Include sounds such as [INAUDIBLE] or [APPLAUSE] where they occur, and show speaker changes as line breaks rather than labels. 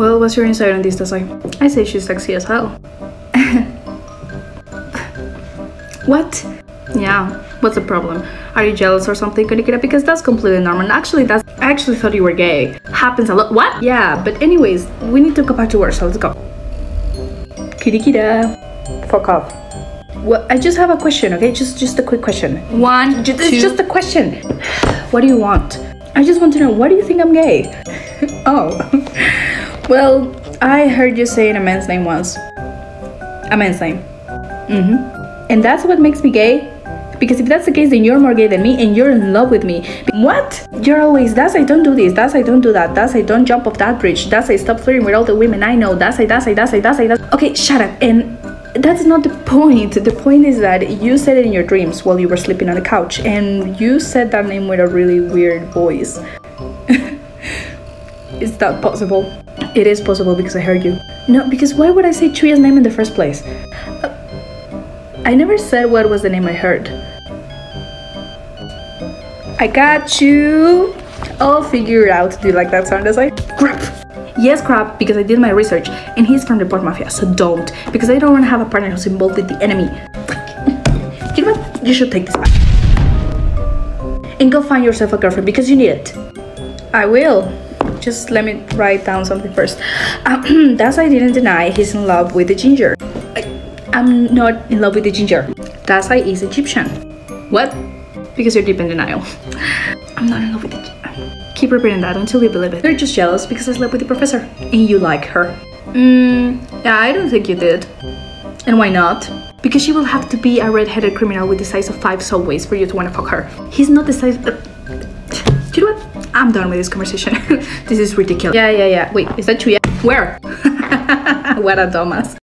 Well, what's your insight on this, Dazai? I say she's sexy as hell. [LAUGHS] what? Yeah, what's the problem? Are you jealous or something, Kunikida? Because that's completely normal. Actually, that's I actually thought you were gay. Happens a lot. What? Yeah, but anyways, we need to go back to work, so let's go. Kirikira. Fuck off. Well, I just have a question, okay? Just just a quick question. One, just, it's just a question. What do you want? I just want to know, why do you think I'm gay? [LAUGHS] oh. [LAUGHS] Well, I heard you say a man's name once. A man's name. Mm-hmm. And that's what makes me gay? Because if that's the case, then you're more gay than me and you're in love with me. What? You're always, Dazai don't do this, Dazai don't do that, Dazai don't jump off that bridge, Dazai stop flirting with all the women I know, that's I, that's I, that's I, that's I, that's Okay, shut up. And that's not the [LAUGHS] point. The point is that you said it in your dreams while you were sleeping on the couch, and you said that name with a really weird voice. [LAUGHS] is that possible? It is possible because I heard you. No, because why would I say Chuuya's name in the first place? Uh, I never said what was the name I heard. I got you. I'll figure it out. Do you like that sound as I? Crap. Yes, crap, because I did my research and he's from the Port Mafia, so don't. Because I don't want to have a partner who's involved with the enemy. [LAUGHS] you know what? You should take this back. And go find yourself a girlfriend because you need it. I will. Just let me write down something first. [CLEARS THROAT] Um, that's I didn't deny he's in love with the ginger. I, I'm not in love with the ginger. That's why he's Egyptian. What? Because you're deep in denial. I'm not in love with it. Keep repeating that until you believe it. You're just jealous because I slept with the professor and you like her. Mmm, yeah, I don't think you did. And why not? Because she will have to be a red-headed criminal with the size of five subways for you to want to fuck her. He's not the size. Uh, I'm done with this conversation. [LAUGHS] this is ridiculous. Yeah, yeah, yeah. Wait, is that true? Where? what a dumbass.